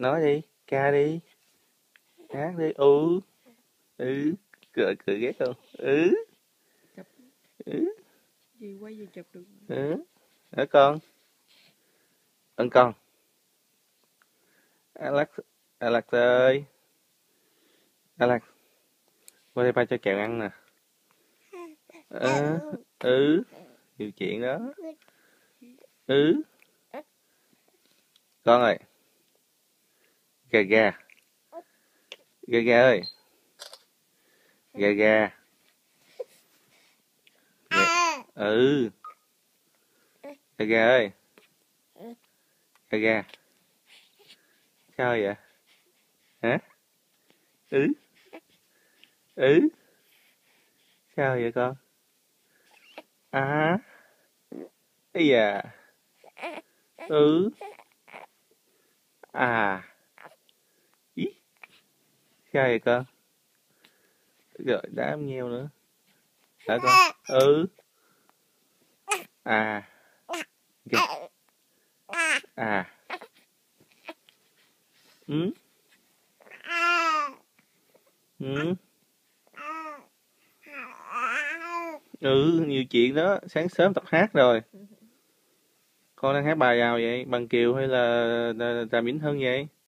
nói đi ca đi. Hát đi. Ừ. Ừ. Cười cười ghét không? Ừ. Chụp. Ừ. Gì quay gì chụp được. Ừ. Hả con? Ơn con. Alex Alex ơi. Alex qua đây ba cho kẹo ăn nè. Ờ. Ừ. Nhiều chuyện đó. Ừ. Con ơi gà gà. Gà gà ơi. Gà gà. Gà- ừ. Gà gà ơi. Gà gà. Sao vậy? Hả? Ừ? Ừ? Sao vậy con? À? Ấy da à? ừ? À. Khai cơ. Rồi rồi đám nhiều nữa. Đá con? Ừ. À. À. Ừ. Ừ. Ừ nhiều chuyện đó. Sáng sớm tập hát rồi. Con đang hát bài nào vậy? Bằng kiều hay là trà mỹ hân vậy?